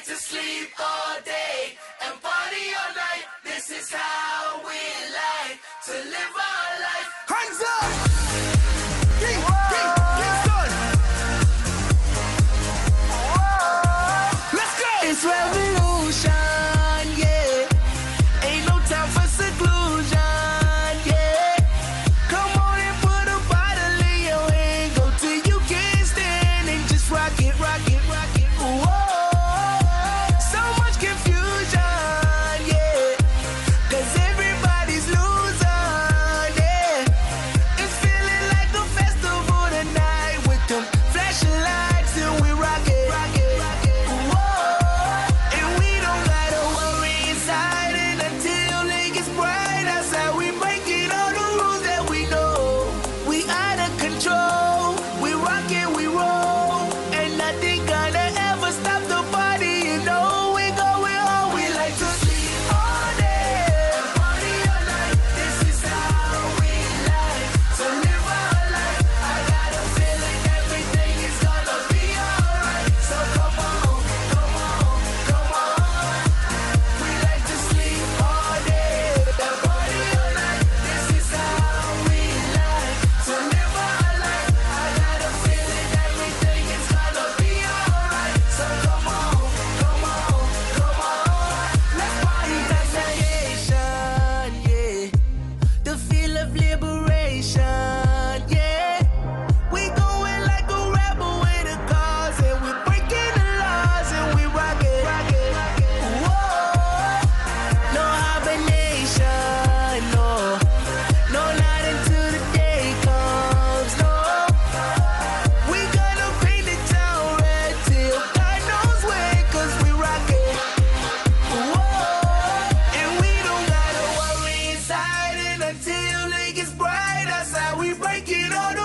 like to sleep all day and party all night. This is how we like to live our life. Hands up! specialize until it gets bright. That's how we break it all down.